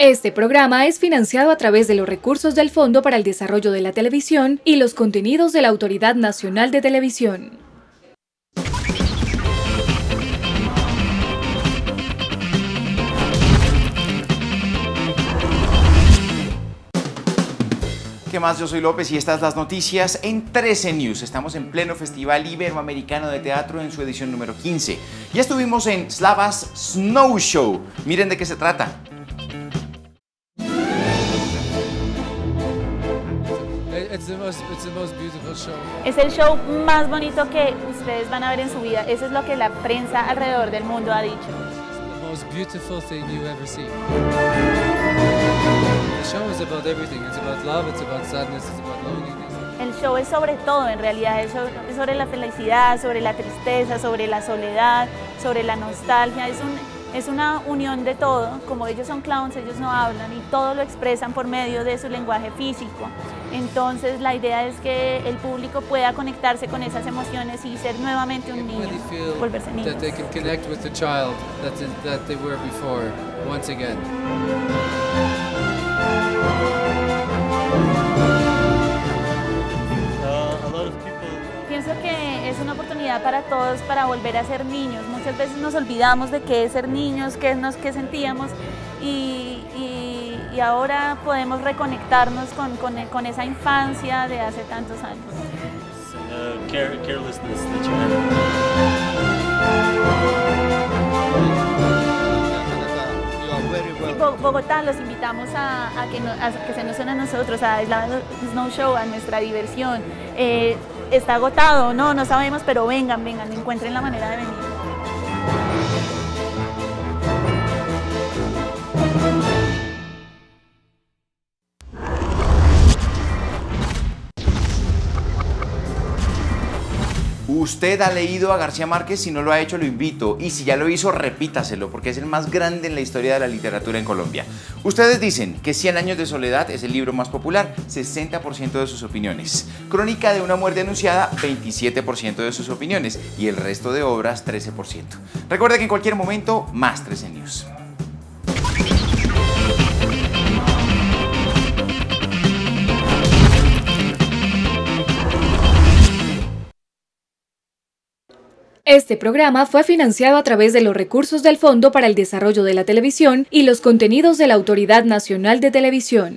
Este programa es financiado a través de los recursos del Fondo para el Desarrollo de la Televisión y los contenidos de la Autoridad Nacional de Televisión. ¿Qué más? Yo soy López y estas las noticias en 13 News. Estamos en pleno Festival Iberoamericano de Teatro en su edición número 15. Ya estuvimos en Slavas Snow Show. Miren de qué se trata. Es el show más bonito que ustedes van a ver en su vida. Eso es lo que la prensa alrededor del mundo ha dicho. The most beautiful thing you ever see. The show is about everything. It's about love, it's about sadness, it's about loneliness. El show es sobre todo, en realidad, es sobre, es sobre la felicidad, sobre la tristeza, sobre la soledad, sobre la nostalgia. Es, un, es una unión de todo. Como ellos son clowns, ellos no hablan y todo lo expresan por medio de su lenguaje físico. Entonces, la idea es que el público pueda conectarse con esas emociones y ser nuevamente un niño, volverse niños. that they can connect with the child that, that they were before once again. Oportunidad para todos para volver a ser niños. Muchas veces nos olvidamos de qué es ser niños, qué, nos, qué sentíamos y, y- y ahora podemos reconectarnos con, con- con esa infancia de hace tantos años. uh, care, carelessness that you have. Sí, Bo- Bogotá los invitamos a, a que, no- a que se nos unan a nosotros, a la Snow Show, a nuestra diversión. Eh, está agotado, no, no sabemos, pero vengan, vengan, encuentren la manera de venir. Usted ha leído a García Márquez, si no lo ha hecho lo invito y si ya lo hizo repítaselo porque es el más grande en la historia de la literatura en Colombia. Ustedes dicen que 100 años de soledad es el libro más popular, 60% de sus opiniones. Crónica de una muerte anunciada, 27% de sus opiniones y el resto de obras, 13%. Recuerde que en cualquier momento, más 13 News. Este programa fue financiado a través de los recursos del Fondo para el Desarrollo de la Televisión y los contenidos de la Autoridad Nacional de Televisión.